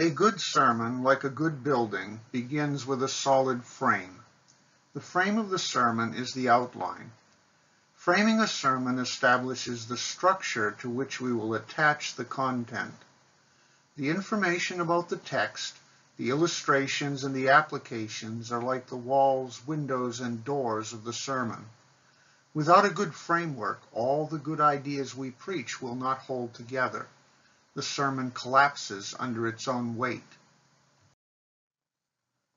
A good sermon, like a good building, begins with a solid frame. The frame of the sermon is the outline. Framing a sermon establishes the structure to which we will attach the content. The information about the text, the illustrations, and the applications are like the walls, windows, and doors of the sermon. Without a good framework, all the good ideas we preach will not hold together. The sermon collapses under its own weight.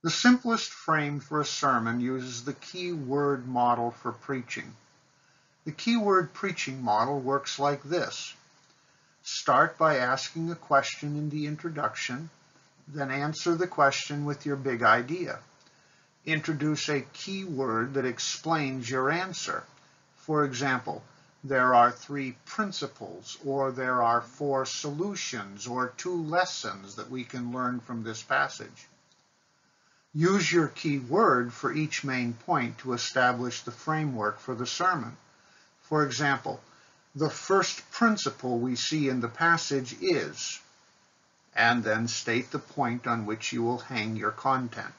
The simplest frame for a sermon uses the key word model for preaching. The key word preaching model works like this. Start by asking a question in the introduction, then answer the question with your big idea. Introduce a key word that explains your answer. For example, there are three principles, or there are four solutions, or two lessons that we can learn from this passage. Use your key word for each main point to establish the framework for the sermon. For example, the first principle we see in the passage is, and then state the point on which you will hang your content.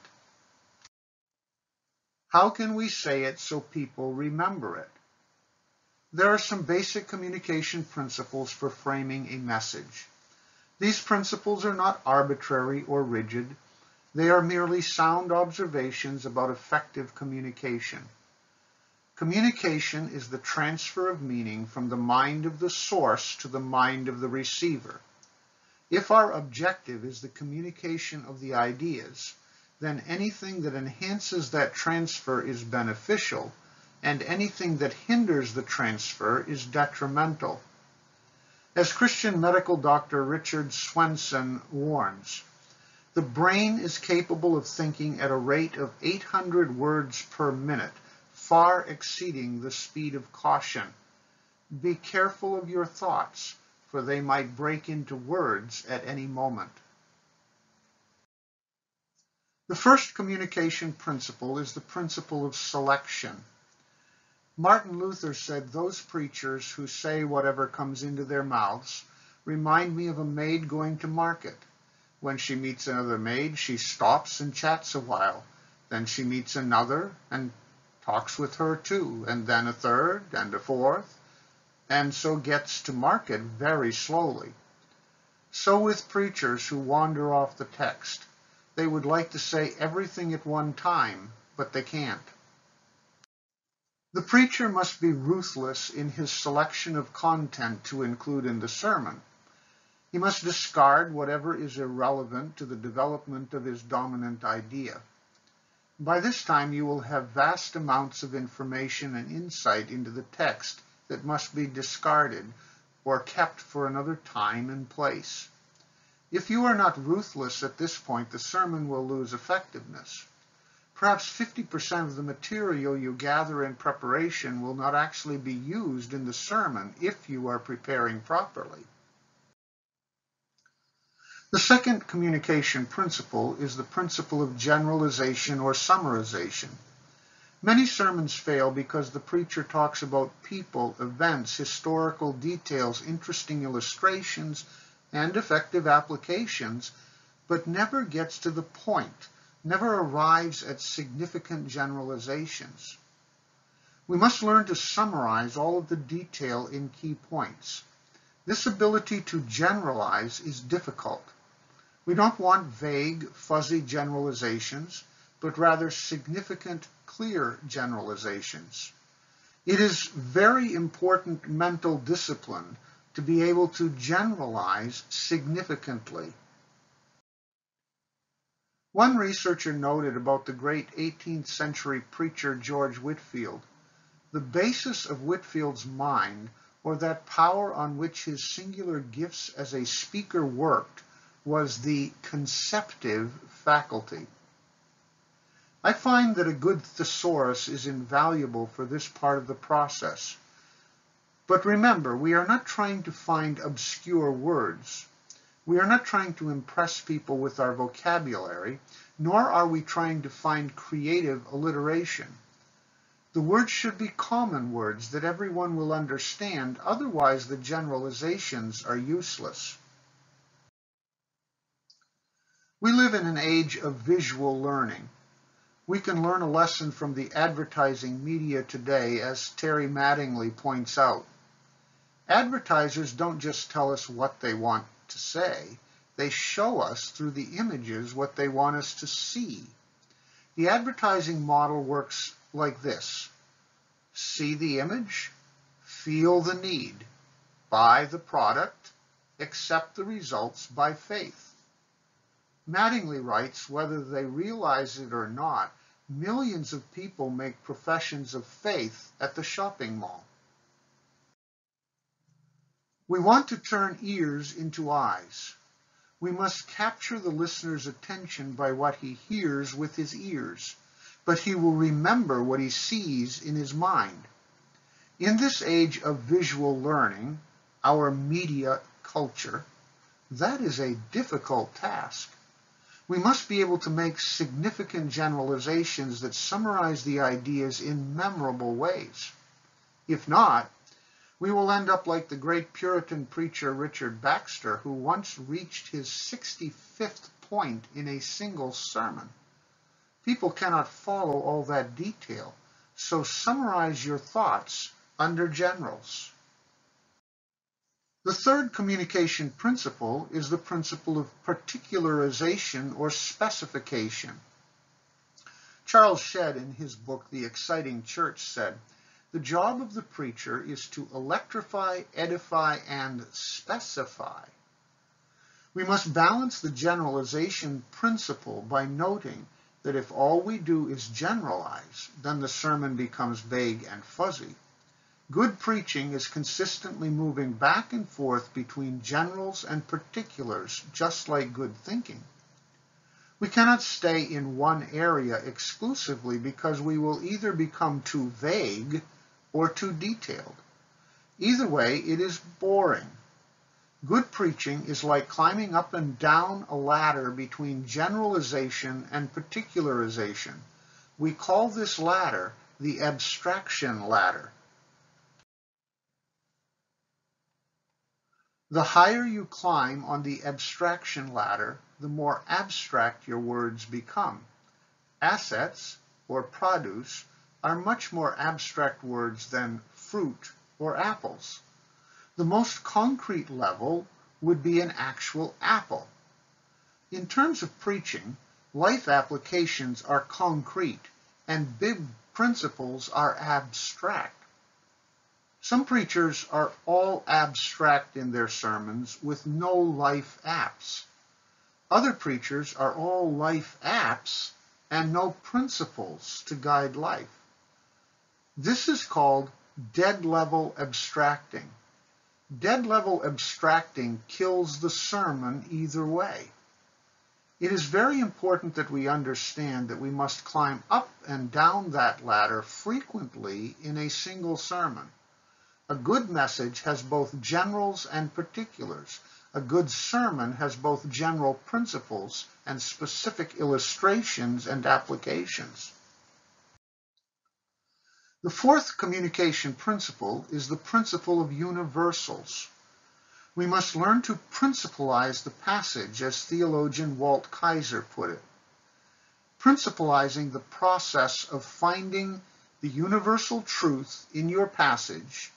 How can we say it so people remember it? There are some basic communication principles for framing a message. These principles are not arbitrary or rigid. They are merely sound observations about effective communication. Communication is the transfer of meaning from the mind of the source to the mind of the receiver. If our objective is the communication of the ideas, then anything that enhances that transfer is beneficial and anything that hinders the transfer is detrimental. As Christian medical doctor Richard Swenson warns, the brain is capable of thinking at a rate of 800 words per minute, far exceeding the speed of caution. Be careful of your thoughts, for they might break into words at any moment. The first communication principle is the principle of selection. Martin Luther said, Those preachers who say whatever comes into their mouths remind me of a maid going to market. When she meets another maid, she stops and chats a while. Then she meets another and talks with her too, and then a third and a fourth, and so gets to market very slowly. So with preachers who wander off the text. They would like to say everything at one time, but they can't. The preacher must be ruthless in his selection of content to include in the sermon. He must discard whatever is irrelevant to the development of his dominant idea. By this time you will have vast amounts of information and insight into the text that must be discarded or kept for another time and place. If you are not ruthless at this point, the sermon will lose effectiveness. Perhaps 50% of the material you gather in preparation will not actually be used in the sermon if you are preparing properly. The second communication principle is the principle of generalization or summarization. Many sermons fail because the preacher talks about people, events, historical details, interesting illustrations, and effective applications, but never gets to the point never arrives at significant generalizations. We must learn to summarize all of the detail in key points. This ability to generalize is difficult. We don't want vague, fuzzy generalizations, but rather significant, clear generalizations. It is very important mental discipline to be able to generalize significantly. One researcher noted about the great 18th century preacher George Whitefield, the basis of Whitefield's mind, or that power on which his singular gifts as a speaker worked, was the conceptive faculty. I find that a good thesaurus is invaluable for this part of the process. But remember, we are not trying to find obscure words. We are not trying to impress people with our vocabulary, nor are we trying to find creative alliteration. The words should be common words that everyone will understand, otherwise the generalizations are useless. We live in an age of visual learning. We can learn a lesson from the advertising media today, as Terry Mattingly points out. Advertisers don't just tell us what they want to say, they show us through the images what they want us to see. The advertising model works like this. See the image, feel the need, buy the product, accept the results by faith. Mattingly writes, whether they realize it or not, millions of people make professions of faith at the shopping mall. We want to turn ears into eyes. We must capture the listener's attention by what he hears with his ears, but he will remember what he sees in his mind. In this age of visual learning, our media culture, that is a difficult task. We must be able to make significant generalizations that summarize the ideas in memorable ways. If not, we will end up like the great Puritan preacher Richard Baxter, who once reached his 65th point in a single sermon. People cannot follow all that detail, so summarize your thoughts under generals. The third communication principle is the principle of particularization or specification. Charles Shedd, in his book The Exciting Church, said, the job of the preacher is to electrify, edify, and specify. We must balance the generalization principle by noting that if all we do is generalize, then the sermon becomes vague and fuzzy. Good preaching is consistently moving back and forth between generals and particulars, just like good thinking. We cannot stay in one area exclusively because we will either become too vague or too detailed. Either way, it is boring. Good preaching is like climbing up and down a ladder between generalization and particularization. We call this ladder the abstraction ladder. The higher you climb on the abstraction ladder, the more abstract your words become. Assets, or produce, are much more abstract words than fruit or apples. The most concrete level would be an actual apple. In terms of preaching, life applications are concrete and big principles are abstract. Some preachers are all abstract in their sermons with no life apps. Other preachers are all life apps and no principles to guide life. This is called dead level abstracting. Dead level abstracting kills the sermon either way. It is very important that we understand that we must climb up and down that ladder frequently in a single sermon. A good message has both generals and particulars. A good sermon has both general principles and specific illustrations and applications. The fourth communication principle is the principle of universals. We must learn to principalize the passage, as theologian Walt Kaiser put it. Principalizing the process of finding the universal truth in your passage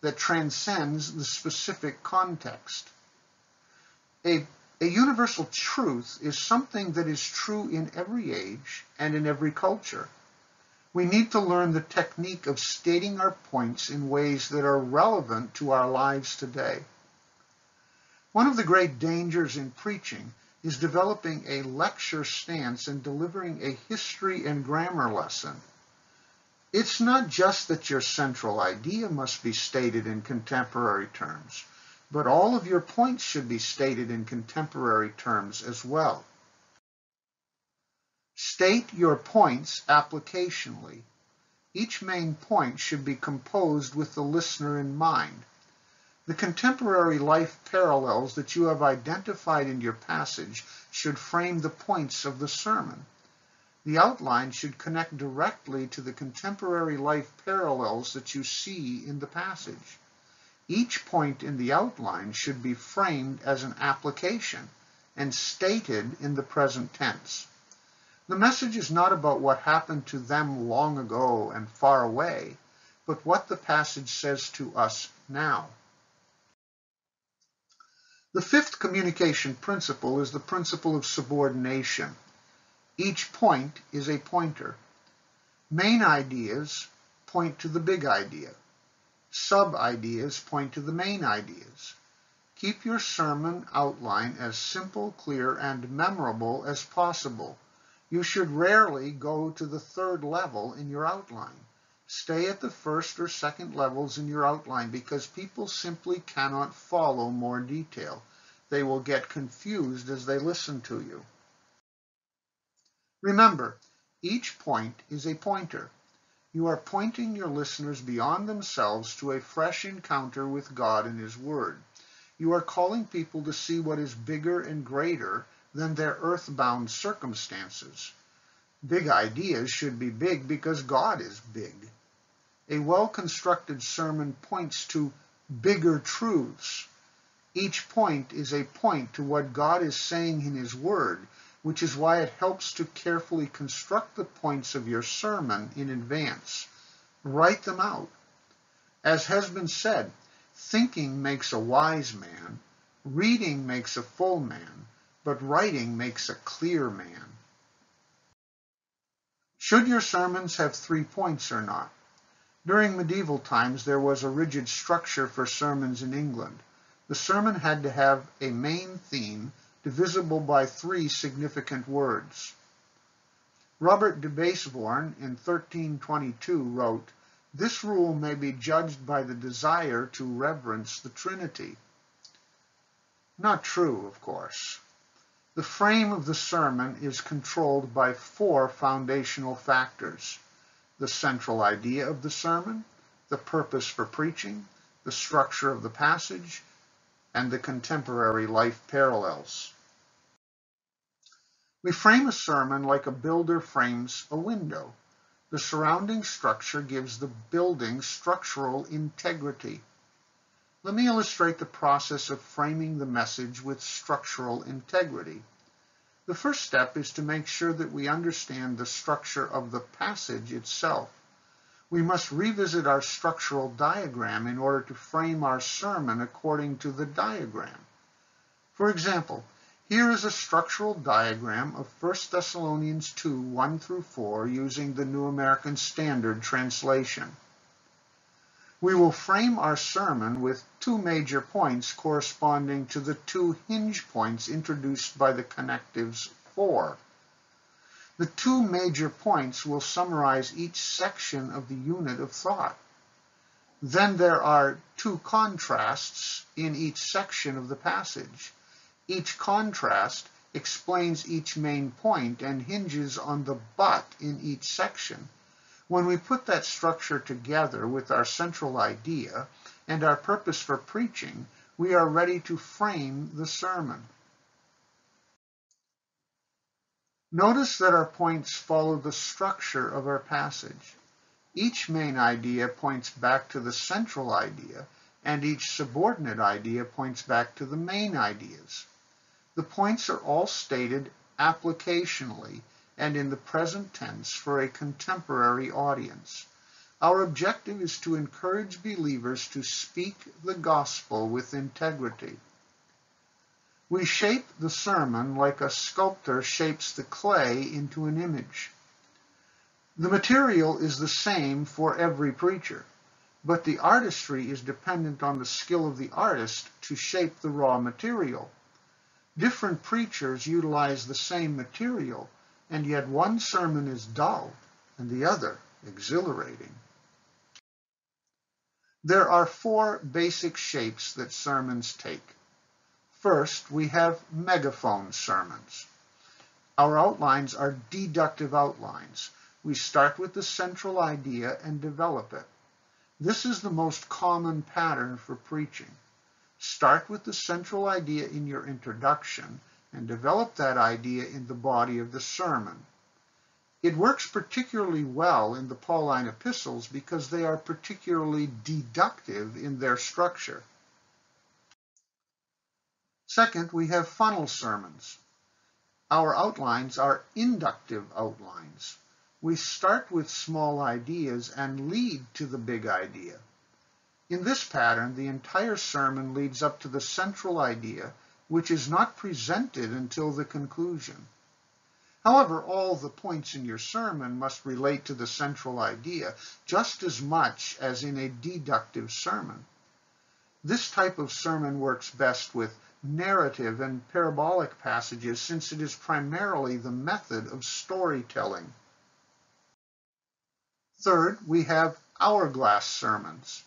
that transcends the specific context. A, a universal truth is something that is true in every age and in every culture. We need to learn the technique of stating our points in ways that are relevant to our lives today. One of the great dangers in preaching is developing a lecture stance and delivering a history and grammar lesson. It's not just that your central idea must be stated in contemporary terms, but all of your points should be stated in contemporary terms as well. State your points applicationally. Each main point should be composed with the listener in mind. The contemporary life parallels that you have identified in your passage should frame the points of the sermon. The outline should connect directly to the contemporary life parallels that you see in the passage. Each point in the outline should be framed as an application and stated in the present tense. The message is not about what happened to them long ago and far away, but what the passage says to us now. The fifth communication principle is the principle of subordination. Each point is a pointer. Main ideas point to the big idea. Sub-ideas point to the main ideas. Keep your sermon outline as simple, clear, and memorable as possible. You should rarely go to the third level in your outline. Stay at the first or second levels in your outline because people simply cannot follow more detail. They will get confused as they listen to you. Remember, each point is a pointer. You are pointing your listeners beyond themselves to a fresh encounter with God and His Word. You are calling people to see what is bigger and greater than their earthbound circumstances. Big ideas should be big because God is big. A well-constructed sermon points to bigger truths. Each point is a point to what God is saying in His Word, which is why it helps to carefully construct the points of your sermon in advance. Write them out. As has been said, thinking makes a wise man, reading makes a full man, but writing makes a clear man. Should your sermons have three points or not? During medieval times, there was a rigid structure for sermons in England. The sermon had to have a main theme divisible by three significant words. Robert de Basevorn in 1322 wrote, This rule may be judged by the desire to reverence the Trinity. Not true, of course. The frame of the sermon is controlled by four foundational factors the central idea of the sermon, the purpose for preaching, the structure of the passage, and the contemporary life parallels. We frame a sermon like a builder frames a window. The surrounding structure gives the building structural integrity. Let me illustrate the process of framing the message with structural integrity. The first step is to make sure that we understand the structure of the passage itself. We must revisit our structural diagram in order to frame our sermon according to the diagram. For example, here is a structural diagram of 1 Thessalonians 2, 1 through 4 using the New American Standard translation. We will frame our sermon with two major points corresponding to the two hinge points introduced by the connectives for. The two major points will summarize each section of the unit of thought. Then there are two contrasts in each section of the passage. Each contrast explains each main point and hinges on the but in each section. When we put that structure together with our central idea and our purpose for preaching, we are ready to frame the sermon. Notice that our points follow the structure of our passage. Each main idea points back to the central idea, and each subordinate idea points back to the main ideas. The points are all stated applicationally and in the present tense for a contemporary audience. Our objective is to encourage believers to speak the gospel with integrity. We shape the sermon like a sculptor shapes the clay into an image. The material is the same for every preacher, but the artistry is dependent on the skill of the artist to shape the raw material. Different preachers utilize the same material, and yet one sermon is dull and the other exhilarating. There are four basic shapes that sermons take. First, we have megaphone sermons. Our outlines are deductive outlines. We start with the central idea and develop it. This is the most common pattern for preaching. Start with the central idea in your introduction and develop that idea in the body of the sermon. It works particularly well in the Pauline epistles because they are particularly deductive in their structure. Second, we have funnel sermons. Our outlines are inductive outlines. We start with small ideas and lead to the big idea. In this pattern, the entire sermon leads up to the central idea, which is not presented until the conclusion. However, all the points in your sermon must relate to the central idea just as much as in a deductive sermon. This type of sermon works best with narrative and parabolic passages since it is primarily the method of storytelling. Third, we have hourglass sermons.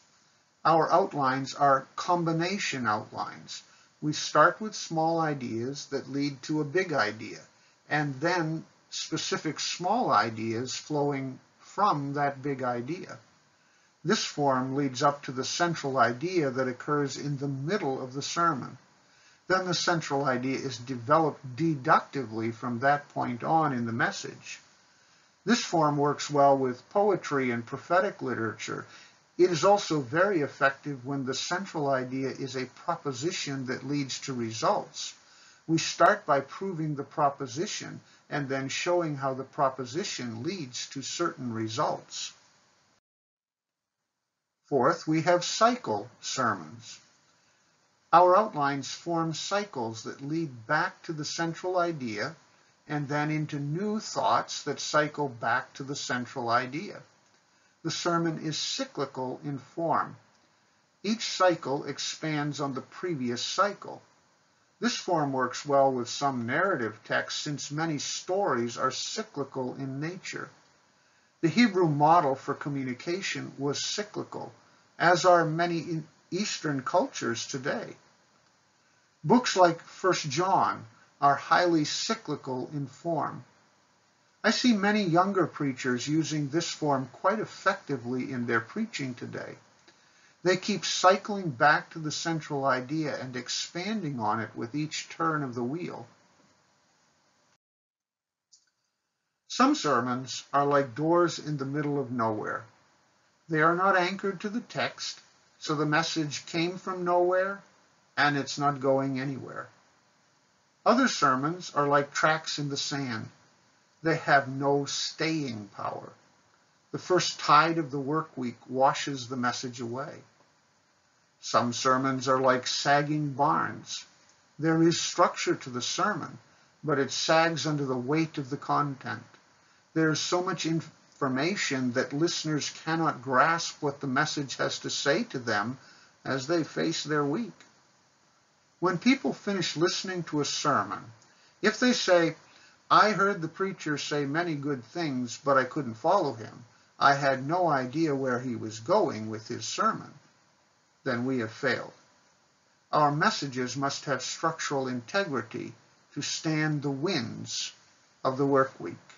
Our outlines are combination outlines. We start with small ideas that lead to a big idea, and then specific small ideas flowing from that big idea. This form leads up to the central idea that occurs in the middle of the sermon. Then the central idea is developed deductively from that point on in the message. This form works well with poetry and prophetic literature. It is also very effective when the central idea is a proposition that leads to results. We start by proving the proposition and then showing how the proposition leads to certain results. Fourth, we have cycle sermons. Our outlines form cycles that lead back to the central idea and then into new thoughts that cycle back to the central idea. The sermon is cyclical in form. Each cycle expands on the previous cycle. This form works well with some narrative texts since many stories are cyclical in nature. The Hebrew model for communication was cyclical, as are many Eastern cultures today. Books like 1 John are highly cyclical in form. I see many younger preachers using this form quite effectively in their preaching today. They keep cycling back to the central idea and expanding on it with each turn of the wheel. Some sermons are like doors in the middle of nowhere. They are not anchored to the text, so the message came from nowhere and it's not going anywhere. Other sermons are like tracks in the sand. They have no staying power. The first tide of the work week washes the message away. Some sermons are like sagging barns. There is structure to the sermon, but it sags under the weight of the content. There is so much information that listeners cannot grasp what the message has to say to them as they face their week. When people finish listening to a sermon, if they say, I heard the preacher say many good things, but I couldn't follow him, I had no idea where he was going with his sermon, then we have failed. Our messages must have structural integrity to stand the winds of the work week.